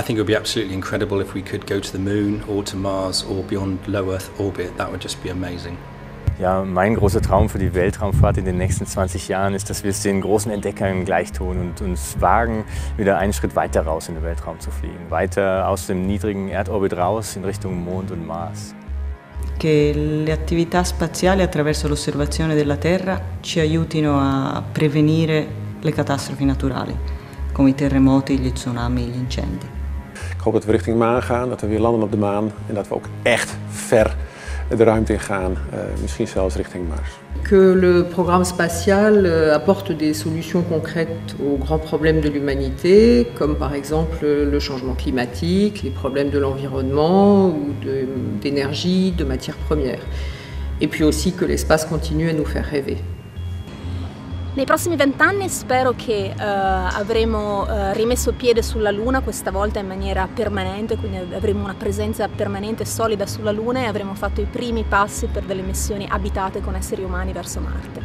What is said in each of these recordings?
I think it would be absolutely incredible if we could go to the moon or to Mars or beyond low Earth orbit. That would just be amazing. Ja, mein großer Traum für die Weltraumfahrt in den nächsten 20 Jahren ist, dass wir es den großen Entdeckern gleich tun und uns wagen, wieder einen Schritt weiter raus in den Weltraum zu fliegen. Weiter aus dem niedrigen Erdorbit raus in Richtung Mond und Mars. Che le attività spaziali attraverso l'osservazione della Terra ci aiutino a prevenire le catastrofi naturali, come i terremoti, gli tsunami, gli incendi. Ik hoop dat we richting maan gaan, dat we weer landen op de maan en dat we ook echt ver de ruimte in gaan, uh, misschien zelfs richting Mars. Que le programme spatial euh, apporte des solutions concrètes aux grands problèmes de l'humanité, comme par exemple le changement climatique, les problèmes de l'environnement ou d'énergie, de, de matières premières. Et puis aussi que l'espace continue à nous faire rêver. Nei prossimi vent'anni spero che eh, avremo eh, rimesso piede sulla Luna, questa volta in maniera permanente, quindi avremo una presenza permanente e solida sulla Luna e avremo fatto i primi passi per delle missioni abitate con esseri umani verso Marte.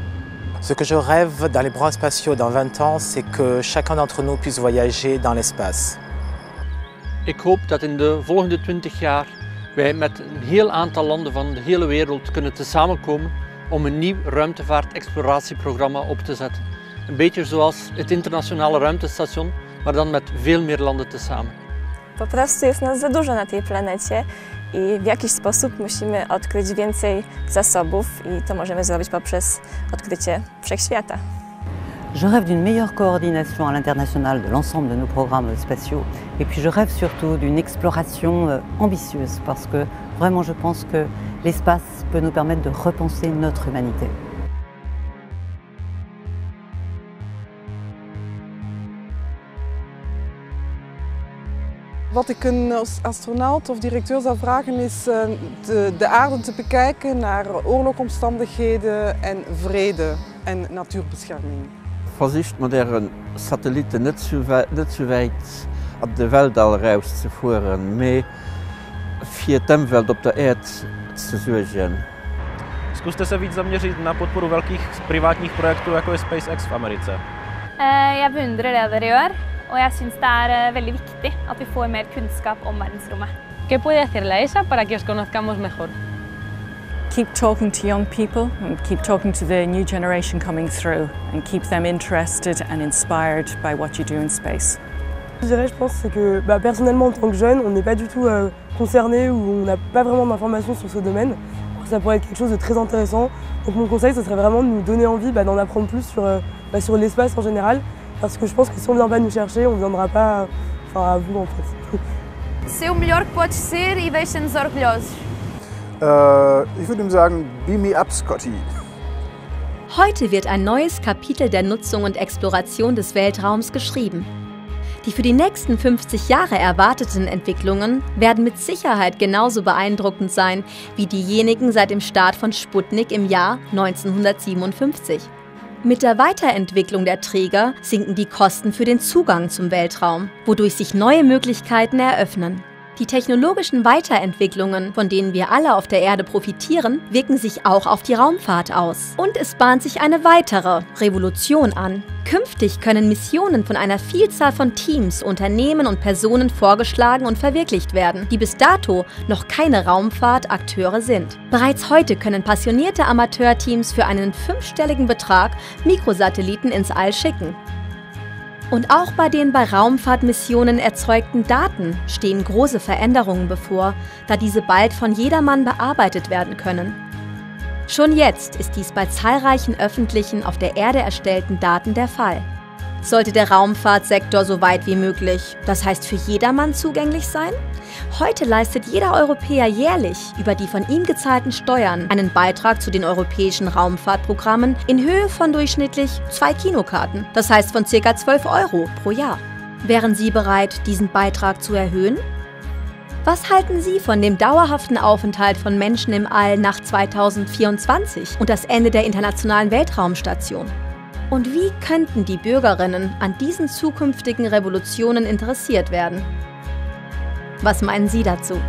Ce que je rêve dans les programmes spatiaux dans 20 ans, c'est que chacun d'entre nous puisse voyager dans l'espace. Ik hoop dat in de volgende 20 jaar wij met een heel aantal landen van de hele wereld kunnen te samenkomen om een nieuw ruimtevaart-exploratieprogramma op te zetten. Een beetje zoals het internationale ruimtestation, maar dan met veel meer landen tezamen. Po prostu jest nas za dużo na tej planecie i w jakiś sposób musimy odkryć więcej zasobów i to możemy zrobić poprzez odkrycie wszechświata. Je rêve d'une meilleure coordination à l'international de l'ensemble de nos programmes spatiaux. Et puis je rêve surtout d'une exploration euh, ambitieuse parce que vraiment je pense que l'espace peut nous permettre de repenser notre humanité. Wat ik een astronaut of directeur zou vragen is eh, de, de aarde te bekijken naar oorlogomstandigheden en vrede en natuurbescherming. Versucht moderne Satelliten net zo, net zo weit op de Weltall raus zu voeren, mee vier Dämmwelt op der Erde zu suchen. Zkuste se víc zaměřit na podporu velkých privátních projektů, jako je SpaceX v Americe. Eh, jeg beundrer det dere gjør, og jeg syns det er eh, veldig viktig at vi får mer kunnskap om verdensrommet. ¿Qué puede hacer la ESA para que os conozcamos mejor? Keep talking to young people and keep talking to the new generation coming through and keep them interested and inspired by what you do in space. Je dirais, je pense, c'est que bah, personnellement, en tant que jeune, on n'est pas du tout euh, concerné ou on n'a pas vraiment d'informations sur ce domaine. Ça pourrait être quelque chose de très intéressant. Donc mon conseil, ce serait vraiment de nous donner envie bah, d'en apprendre plus sur, euh, bah, sur l'espace en général. Parce que je pense que si on ne vient pas nous chercher, on ne viendra pas enfin, à vous en fait. Ser o melhor que pode ser e deixa-nos orgulhosos. Uh, ich würde sagen, beam me up, Scotty. Heute wird ein neues Kapitel der Nutzung und Exploration des Weltraums geschrieben. Die für die nächsten 50 Jahre erwarteten Entwicklungen werden mit Sicherheit genauso beeindruckend sein wie diejenigen seit dem Start von Sputnik im Jahr 1957. Mit der Weiterentwicklung der Träger sinken die Kosten für den Zugang zum Weltraum, wodurch sich neue Möglichkeiten eröffnen. Die technologischen Weiterentwicklungen, von denen wir alle auf der Erde profitieren, wirken sich auch auf die Raumfahrt aus. Und es bahnt sich eine weitere Revolution an. Künftig können Missionen von einer Vielzahl von Teams, Unternehmen und Personen vorgeschlagen und verwirklicht werden, die bis dato noch keine Raumfahrtakteure sind. Bereits heute können passionierte Amateurteams für einen fünfstelligen Betrag Mikrosatelliten ins All schicken. Und auch bei den bei Raumfahrtmissionen erzeugten Daten stehen große Veränderungen bevor, da diese bald von jedermann bearbeitet werden können. Schon jetzt ist dies bei zahlreichen öffentlichen auf der Erde erstellten Daten der Fall. Sollte der Raumfahrtsektor so weit wie möglich, das heißt für jedermann zugänglich sein? Heute leistet jeder Europäer jährlich über die von ihm gezahlten Steuern einen Beitrag zu den europäischen Raumfahrtprogrammen in Höhe von durchschnittlich zwei Kinokarten, das heißt von ca. 12 Euro pro Jahr. Wären Sie bereit, diesen Beitrag zu erhöhen? Was halten Sie von dem dauerhaften Aufenthalt von Menschen im All nach 2024 und das Ende der internationalen Weltraumstation? Und wie könnten die Bürgerinnen an diesen zukünftigen Revolutionen interessiert werden? Was meinen Sie dazu?